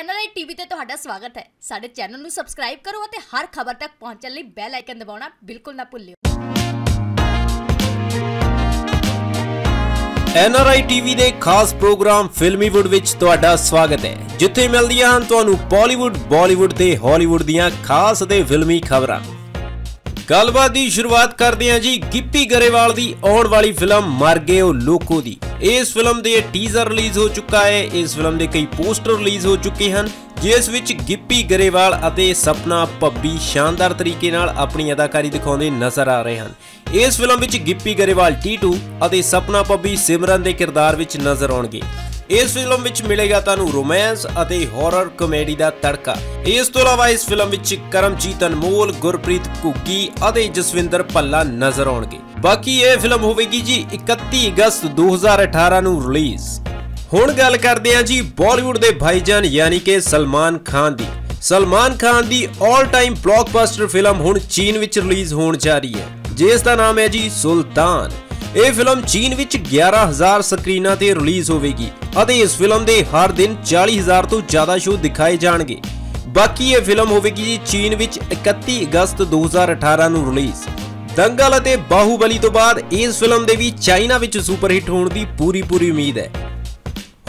NRI TV ਤੇ ਤੁਹਾਡਾ ਸਵਾਗਤ ਹੈ। ਸਾਡੇ ਚੈਨਲ ਨੂੰ ਸਬਸਕ੍ਰਾਈਬ ਕਰੋ ਅਤੇ ਹਰ ਖਬਰ ਤੱਕ ਪਹੁੰਚਣ ਲਈ ਬੈਲ ਆਈਕਨ ਦਬਾਉਣਾ ਬਿਲਕੁਲ ਨਾ ਭੁੱਲਿਓ। ਐਨਆਰਆਈ ਟੀਵੀ ਦੇ ਖਾਸ ਪ੍ਰੋਗਰਾਮ ਫਿਲਮੀਵੁੱਡ ਵਿੱਚ ਤੁਹਾਡਾ ਸਵਾਗਤ ਹੈ। ਜਿੱਥੇ ਮਿਲਦੀਆਂ ਹਨ ਤੁਹਾਨੂੰ ਬਾਲੀਵੁੱਡ ਬਾਲੀਵੁੱਡ ਤੇ ਹਾਲੀਵੁੱਡ ਦੀਆਂ ਖਾਸ ਅਤੇ ਫਿਲਮੀ ਖਬਰਾਂ। ਗੱਲਬਾਤ ਦੀ ਸ਼ੁਰੂਆਤ ਕਰਦੇ ਹਾਂ ਜੀ ਗਿੱਪੀ ਗਰੇਵਾਲ ਦੀ ਆਉਣ ਵਾਲੀ ਫਿਲਮ ਮਰ ਗਏ ਉਹ ਲੋਕੋ ਦੀ। ਇਸ ਫਿਲਮ ਦੇ ਟੀਜ਼ਰ ਰਿਲੀਜ਼ ਹੋ ਚੁੱਕਾ ਹੈ, ਇਸ ਫਿਲਮ ਦੇ ਕਈ ਪੋਸਟਰ ਰਿਲੀਜ਼ ਹੋ ਚੁੱਕੇ ਹਨ, ਜਿਸ ਵਿੱਚ ਗਿੱਪੀ ਗਰੇਵਾਲ ਅਤੇ ਸਪਨਾ ਪੱਬੀ ਸ਼ਾਨਦਾਰ ਤਰੀਕੇ ਨਾਲ ਆਪਣੀ ਅਦਾਕਾਰੀ ਦਿਖਾਉਂਦੇ ਨਜ਼ਰ ਆ ਰਹੇ ਹਨ। ਇਸ ਫਿਲਮ ਵਿੱਚ ਗਿੱਪੀ ਗਰੇਵਾਲ ਟੀਟੂ ਅਤੇ ਸਪਨਾ ਪੱਬੀ ਸਿਮਰਨ ਦੇ ਕਿਰਦਾਰ ਵਿੱਚ ਨਜ਼ਰ ਆਉਣਗੇ। ਇਸ ਫਿਲਮ ਵਿੱਚ ਮਿਲੇਗਾ ਤੁਹਾਨੂੰ ਰੋਮਾਂਸ ਅਤੇ ਹਾਰਰ ਕਾਮੇਡੀ ਦਾ ਤੜਕਾ। ਇਸ ਤੋਂ ਇਲਾਵਾ ਇਸ ਫਿਲਮ ਵਿੱਚ ਕਰਮਜੀਤ ਅਨਮੋਲ, ਗੁਰਪ੍ਰੀਤ ਘੁੱਗੀ ਅਤੇ ਜਸਵਿੰਦਰ ਭੱਲਾ ਨਜ਼ਰ ਆਉਣਗੇ। ਬਾਕੀ ਇਹ ਫਿਲਮ ਹੋਵੇਗੀ ਜੀ 31 ਅਗਸਤ 2018 ਨੂੰ ਰਿਲੀਜ਼। ਹੁਣ ਗੱਲ ਕਰਦੇ ਹਾਂ ਜੀ ਬਾਲੀਵੁੱਡ ਦੇ ਭਾਈਜਾਨ ਯਾਨੀ ਕਿ ਸਲਮਾਨ ਖਾਨ ਦੀ। ਸਲਮਾਨ ਖਾਨ ਦੀ 올 ਟਾਈਮ ਬਲੌਕਬਸਟਰ ਫਿਲਮ ਹੁਣ ਚੀਨ ਵਿੱਚ ਰਿਲੀਜ਼ ਹੋਣ ਜਾ ਰਹੀ ਹੈ। ਜਿਸ ਦਾ ਨਾਮ ਹੈ ਜੀ ਸੁਲਤਾਨ। ਇਹ ਫਿਲਮ ਚੀਨ ਵਿੱਚ 11000 ਸਕਰੀਨਾਂ ਤੇ ਰਿਲੀਜ਼ ਹੋਵੇਗੀ ਅਤੇ ਇਸ ਫਿਲਮ ਦੇ ਹਰ ਦਿਨ 40000 ਤੋਂ ਜ਼ਿਆਦਾ ਸ਼ੋਅ ਦਿਖਾਏ ਜਾਣਗੇ। ਬਾਕੀ ਇਹ ਫਿਲਮ ਹੋਵੇਗੀ ਜੀ ਚੀਨ ਵਿੱਚ 31 ਅਗਸਤ 2018 ਨੂੰ ਰਿਲੀਜ਼। ਦੰਗਲ ਅਤੇ ਬਾਹੂਬਲੀ ਤੋਂ ਬਾਅਦ ਇਸ ਫਿਲਮ ਦੇ ਵੀ ਚਾਈਨਾ ਵਿੱਚ ਸੁਪਰ ਹਿੱਟ ਹੋਣ ਦੀ ਪੂਰੀ ਪੂਰੀ ਉਮੀਦ ਹੈ।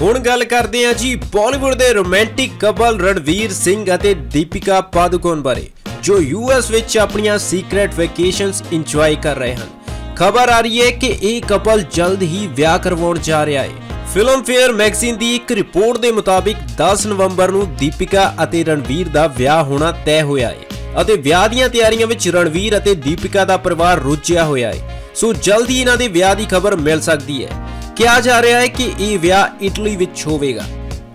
ਹੁਣ ਗੱਲ ਕਰਦੇ ਹਾਂ ਜੀ ਬਾਲੀਵੁੱਡ ਦੇ ਰੋਮਾਂਟਿਕ ਕਪਲ ਰਣਵੀਰ ਸਿੰਘ ਅਤੇ ਦੀਪਿਕਾ ਪਾਦੂਕੋਨ ਬਾਰੇ, ਜੋ ਯੂਐਸ ਵਿੱਚ ਆਪਣੀਆਂ ਸੀਕ੍ਰੇਟ ਵੈਕੇਸ਼ਨਸ ਇੰਜੋਏ ਕਰ ਰਹੇ ਹਨ। ਖਬਰ ਆ ਰਹੀ ਹੈ ਕਿ ਇਹ ਕਪਲ ਜਲਦ ਹੀ ਵਿਆਹ ਕਰਵਾਉਣ ਜਾ ਰਿਹਾ ਹੈ। ਫਿਲਮ ਫੇਅਰ ਮੈਗਜ਼ੀਨ ਦੀ ਇੱਕ ਰਿਪੋਰਟ ਦੇ ਮੁਤਾਬਿਕ 10 ਨਵੰਬਰ ਨੂੰ ਦੀਪਿਕਾ ਅਤੇ ਰਣਵੀਰ ਦਾ ਵਿਆਹ ਹੋਣਾ ਤੈਅ ਹੋਇਆ ਹੈ ਅਤੇ ਵਿਆਹ ਦੀਆਂ ਤਿਆਰੀਆਂ ਵਿੱਚ ਰਣਵੀਰ ਅਤੇ ਦੀਪਿਕਾ ਦਾ ਪਰਿਵਾਰ ਰੁੱਝਿਆ ਹੋਇਆ ਹੈ। ਸੋ ਜਲਦ ਹੀ ਇਹਨਾਂ ਦੇ ਵਿਆਹ ਦੀ ਖਬਰ ਮਿਲ ਸਕਦੀ ਹੈ। ਕਿਹਾ ਜਾ ਰਿਹਾ ਹੈ ਕਿ ਇਹ ਵਿਆਹ ਇਟਲੀ ਵਿੱਚ ਹੋਵੇਗਾ।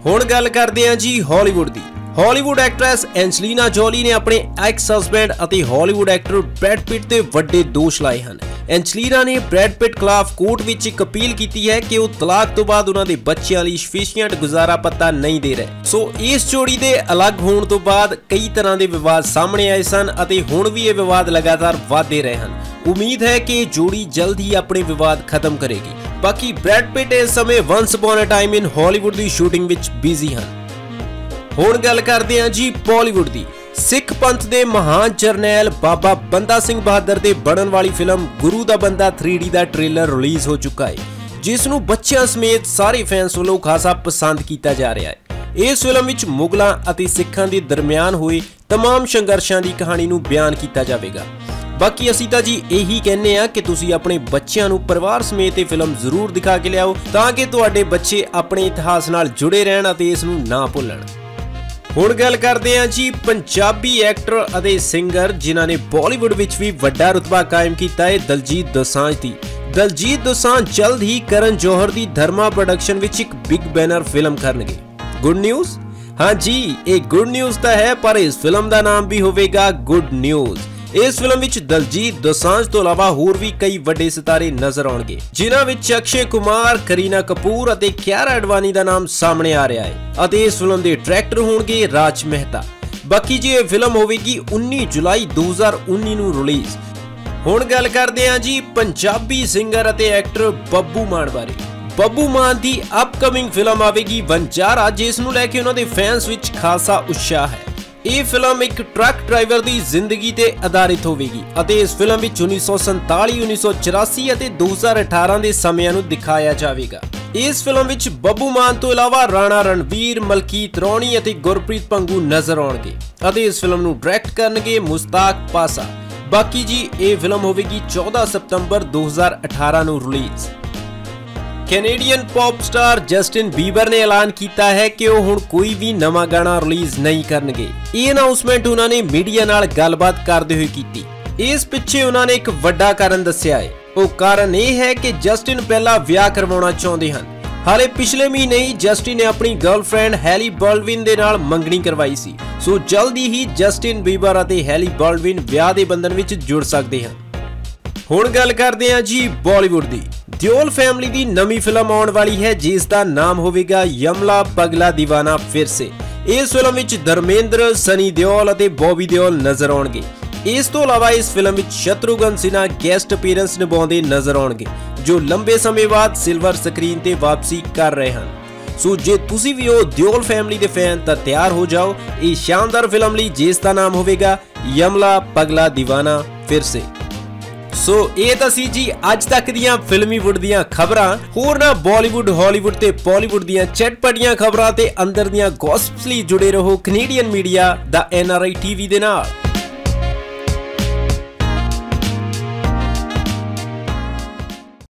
ਹੁਣ ਗੱਲ ਕਰਦੇ ਹਾਂ ਜੀ ਹਾਲੀਵੁੱਡ ਦੀ। ਹਾਲੀਵੁੱਡ ਐਕਟਰੈਸ ਐਂਜਲੀਨਾ ਜੋਲੀ ਨੇ ਆਪਣੇ ਐਕਸ ਹਸਬੈਂਡ ਅਤੇ ਹਾਲੀਵੁੱਡ ਐਕਟਰ ਬ੍ਰੈਡ ਪਿਟ ਤੇ ਵੱਡੇ ਦੋਸ਼ ਲਾਏ ਹਨ। ਐਂਜਲੀਨਾ ਨੇ ਬ੍ਰੈਡ ਪਿਟ ਖਿਲਾਫ ਕੋਰਟ ਵਿੱਚ ਇੱਕ ਅਪੀਲ ਕੀਤੀ ਹੈ ਕਿ ਉਹ ਤਲਾਕ ਤੋਂ ਬਾਅਦ ਉਹਨਾਂ ਦੇ ਬੱਚਿਆਂ ਲਈ ਸਫੀਸ਼ੀਐਂਟ ਗੁਜ਼ਾਰਾ ਪੱਤਾ ਨਹੀਂ ਦੇ ਰਹੇ। ਸੋ ਇਸ ਜੋੜੀ ਦੇ ਅਲੱਗ ਹੋਣ ਤੋਂ ਬਾਅਦ ਕਈ ਤਰ੍ਹਾਂ ਦੇ ਵਿਵਾਦ ਸਾਹਮਣੇ ਆਏ ਸਨ ਅਤੇ ਹੁਣ ਵੀ ਇਹ ਵਿਵਾਦ ਲਗਾਤਾਰ ਵਧਦੇ ਰਹੇ ਹਨ। ਉਮੀਦ ਹੈ ਕਿ ਇਹ ਜੋੜੀ ਜਲਦ ਹੀ ਆਪਣੇ ਵਿਵਾਦ ਖਤਮ ਕਰੇਗੀ। ਬਾਕੀ ਬ੍ਰੈਡ ਪਿਟ ਇਸ ਸਮੇਂ once upon a time in Hollywood the shooting ਵਿੱਚ ਬਿਜ਼ੀ ਹਨ। ਹੁਣ ਗੱਲ ਕਰਦੇ ਹਾਂ ਜੀ ਬਾਲੀਵੁੱਡ ਦੀ ਸਿੱਖ ਪੰਥ ਦੇ ਮਹਾਨ ਜਰਨੈਲ ਬਾਬਾ ਬੰਦਾ ਸਿੰਘ ਬਹਾਦਰ ਦੇ ਬਣਨ ਵਾਲੀ ਫਿਲਮ ਗੁਰੂ ਦਾ ਬੰਦਾ 3D ਦਾ ਟ੍ਰੇਲਰ ਰਿਲੀਜ਼ ਹੋ ਚੁੱਕਾ ਹੈ ਜਿਸ ਨੂੰ ਬੱਚਿਆਂ ਸਮੇਤ ਸਾਰੇ ਫੈਨਸ ਵੱਲੋਂ ਖਾਸਾ ਪਸੰਦ ਕੀਤਾ ਜਾ ਰਿਹਾ ਹੈ ਇਸ ਫਿਲਮ ਵਿੱਚ ਮੁਗਲਾਂ ਅਤੇ ਸਿੱਖਾਂ ਦੇ ਦਰਮਿਆਨ ਹੋਏ तमाम ਸੰਘਰਸ਼ਾਂ ਦੀ ਕਹਾਣੀ ਨੂੰ ਬਿਆਨ ਕੀਤਾ ਜਾਵੇਗਾ ਬਾਕੀ ਅਸੀਂ ਤਾਂ ਜੀ ਇਹੀ ਕਹਿੰਨੇ ਆ ਕਿ ਤੁਸੀਂ ਆਪਣੇ ਬੱਚਿਆਂ ਨੂੰ ਪਰਿਵਾਰ ਸਮੇਤ ਇਹ ਫਿਲਮ ਜ਼ਰੂਰ ਦਿਖਾ ਕੇ ਲਿਆਓ ਤਾਂ ਕਿ ਤੁਹਾਡੇ ਬੱਚੇ ਆਪਣੇ ਇਤਿਹਾਸ ਨਾਲ ਜੁੜੇ ਰਹਿਣ ਅਤੇ ਇਸ ਨੂੰ ਨਾ ਭੁੱਲਣ ਹੁਣ ਗੱਲ ਕਰਦੇ ਹਾਂ ਜੀ ਪੰਜਾਬੀ ਐਕਟਰ ਅਤੇ ਸਿੰਗਰ ਜਿਨ੍ਹਾਂ ਨੇ ਬਾਲੀਵੁੱਡ ਵਿੱਚ ਵੀ ਵੱਡਾ ਰੁਤਬਾ ਕਾਇਮ ਕੀਤਾ ਹੈ, ਦਲਜੀਤ ਦੋਸਾਂਝ ਦੀ। ਦਲਜੀਤ ਦੋਸਾਂਝ ਜਲਦ ਹੀ ਕਰਨ ਜੋਹਰ ਦੀ ਧਰਮਾ ਪ੍ਰੋਡਕਸ਼ਨ ਵਿੱਚ ਇੱਕ ਬਿਗ ਬੈਨਰ ਫਿਲਮ ਕਰਨਗੇ। ਗੁੱਡ ਨਿਊਜ਼ ਹਾਂ ਜੀ, ਇਹ ਗੁੱਡ ਨਿਊਜ਼ ਤਾਂ ਹੈ, ਪਰ ਇਸ ਫਿਲਮ ਦਾ ਨਾਮ ਵੀ ਹੋਵੇਗਾ ਗੁੱਡ ਨਿਊਜ਼ ਇਸ ਫਿਲਮ ਵਿੱਚ ਦਲਜੀਤ ਦੋਸਾਂਝ ਤੋਂ ਇਲਾਵਾ ਹੋਰ ਵੀ ਕਈ ਵੱਡੇ ਸਿਤਾਰੇ ਨਜ਼ਰ ਆਉਣਗੇ, ਜਿਨ੍ਹਾਂ ਵਿੱਚ ਅਕਸ਼ੇ ਕੁਮਾਰ, ਕਰੀਨਾ ਕਪੂਰ ਅਤੇ ਕਿਆਰਾ ਅਡਵਾਨੀ ਦਾ ਨਾਮ ਸਾਹਮਣੇ ਆ ਰਿਹਾ ਹੈ ਅਤੇ ਇਸ ਫਿਲਮ ਦੇ ਡਾਇਰੈਕਟਰ ਹੋਣਗੇ ਰਾਜ ਮਹਿਤਾ। ਬਾਕੀ ਜੀ ਇਹ ਫਿਲਮ ਹੋਵੇਗੀ 19 ਜੁਲਾਈ 2019 ਨੂੰ ਰਿਲੀਜ਼। ਹੁਣ ਗੱਲ ਕਰਦੇ ਹਾਂ ਜੀ ਪੰਜਾਬੀ ਸਿੰਗਰ ਅਤੇ ਐਕਟਰ ਬੱਬੂ ਮਾਨ ਬਾਰੇ। ਬੱਬੂ ਮਾਨ ਦੀ ਅਪਕਮਿੰਗ ਫਿਲਮ ਆਵੇਗੀ ਵੰਜਾਰਾ ਜਿਸ ਨੂੰ ਲੈ ਕੇ ਉਹਨਾਂ ਦੇ ਫੈਨਸ ਵਿੱਚ ਖਾਸਾ ਉਤਸ਼ਾਹ ਹੈ। ਇਹ ਫਿਲਮ ਇੱਕ ਟਰੱਕ ਡਰਾਈਵਰ ਦੀ ਜ਼ਿੰਦਗੀ ਤੇ ਆਧਾਰਿਤ ਹੋਵੇਗੀ ਅਤੇ ਇਸ ਫਿਲਮ ਵਿੱਚ 1947, 1984 ਅਤੇ 2018 ਦੇ ਸਮਿਆਂ ਨੂੰ ਦਿਖਾਇਆ ਜਾਵੇਗਾ। ਇਸ ਫਿਲਮ ਵਿੱਚ ਬੱਬੂ ਮਾਨ ਤੋਂ ਇਲਾਵਾ ਰਾਣਾ ਰਣਵੀਰ ਮਲਕੀਤ ਰੌਣੀ ਅਤੇ ਗੁਰਪ੍ਰੀਤ ਪੰਗੂ ਨਜ਼ਰ ਆਉਣਗੇ ਅਤੇ ਇਸ ਫਿਲਮ ਨੂੰ ਡਾਇਰੈਕਟ ਕਰਨਗੇ ਮੁਸਤਾਕ ਪਾਸਾ। ਬਾਕੀ ਜੀ ਇਹ ਫਿਲਮ ਹੋਵੇਗੀ 14 ਸਤੰਬਰ 2018 ਨੂੰ release. Canadian pop star Justin Bieber ਨੇ ਐਲਾਨ ਕੀਤਾ ਹੈ ਕਿ ਉਹ ਹੁਣ ਕੋਈ ਵੀ ਨਵਾਂ ਗਾਣਾ ਰਿਲੀਜ਼ ਨਹੀਂ ਕਰਨਗੇ। ਇਹ ਅਨਾਉਂਸਮੈਂਟ ਉਹਨਾਂ ਨੇ ਮੀਡੀਆ ਨਾਲ ਗੱਲਬਾਤ ਕਰਦੇ ਹੋਏ ਕੀਤੀ। ਇਸ ਪਿੱਛੇ ਉਹਨਾਂ ਨੇ ਇੱਕ ਵੱਡਾ ਕਾਰਨ ਦੱਸਿਆ ਹੈ। ਉਹ ਕਾਰਨ ਇਹ ਹੈ ਕਿ ਜਸਟਿਨ ਪਹਿਲਾਂ ਵਿਆਹ ਕਰਵਾਉਣਾ ਚਾਹੁੰਦੇ ਹਨ। ਹਾਲੇ ਪਿਛਲੇ ਮਹੀਨੇ ਹੀ ਜਸਟਿਨ ਨੇ ਆਪਣੀ ਗਰਲਫ੍ਰੈਂਡ ਹੈਲੀ ਬਲਵਿਨ ਦੇ ਨਾਲ ਮੰਗਣੀ ਕਰਵਾਈ ਸੀ। ਸੋ ਜਲਦੀ ਹੀ ਜਸਟਿਨ ਬੀਬਰ ਅਤੇ ਹੈਲੀ ਬਲਡਵਿਨ ਵਿਆਹ ਦੇ ਬੰਧਨ ਵਿੱਚ ਜੁੜ ਸਕਦੇ ਹਨ। ਹੁਣ ਗੱਲ ਕਰਦੇ ਹਾਂ ਜੀ ਬਾਲੀਵੁੱਡ ਦੀ। ਦਿਓਲ ਫੈਮਿਲੀ ਦੀ ਨਵੀਂ ਫਿਲਮ ਆਉਣ ਵਾਲੀ ਹੈ, ਜਿਸ ਦਾ ਨਾਮ ਹੋਵੇਗਾ ਯਮਲਾ ਪਗਲਾ دیਵਾਨਾ ਫਿਰ ਸੇ। ਇਸ ਫਿਲਮ ਵਿੱਚ ਧਰਮੇਂਦਰ, ਸਨੀ ਦਿਓਲ ਅਤੇ ਬੌਬੀ ਦਿਓਲ ਨਜ਼ਰ ਆਉਣਗੇ। ਇਸ ਤੋਂ ਇਲਾਵਾ ਇਸ ਫਿਲਮ ਵਿੱਚ ਸ਼ਤਰੂਗਨ ਸਿਨਾ ਗੈਸਟ ਅਪੀਅਰੈਂਸ ਨਿਭਾਉਂਦੇ ਨਜ਼ਰ ਆਉਣਗੇ, ਜੋ ਲੰਬੇ ਸਮੇਂ ਬਾਅਦ ਸਿਲਵਰ ਸਕਰੀਨ ਤੇ ਵਾਪਸੀ ਕਰ ਰਹੇ ਹਨ। ਸੋ ਜੇ ਤੁਸੀਂ ਵੀ ਉਹ ਦਿਓਲ ਫੈਮਿਲੀ ਦੇ ਫੈਨ, ਤਾਂ ਤਿਆਰ ਹੋ ਜਾਓ। ਇਹ ਸ਼ਾਨਦਾਰ ਫਿਲਮ ਲਈ, ਜਿਸ ਦਾ ਨਾਮ ਹੋਵੇਗਾ ਯਮਲਾ ਪਗਲਾ دیਵਾਨਾ ਫਿਰ ਸੇ। ਸੋ ਇਹ ਤਾਂ ਸੀ ਜੀ ਅੱਜ ਤੱਕ ਦੀਆਂ ਫਿਲਮੀਵੁੱਡ ਦੀਆਂ ਖਬਰਾਂ। ਹੋਰ ਨਾ ਬਾਲੀਵੁੱਡ, ਹਾਲੀਵੁੱਡ ਤੇ ਬਾਲੀਵੁੱਡ ਦੀਆਂ ਚਟਪਟੀਆਂ ਖਬਰਾਂ ਤੇ ਅੰਦਰ ਦੀਆਂ ਗੌਸਪਸ ਲਈ ਜੁੜੇ ਰਹੋ ਕੈਨੇਡੀਅਨ ਮੀਡੀਆ ਦਾ ਐਨਆਰਆਈ ਟੀਵੀ ਦੇ ਨਾਲ।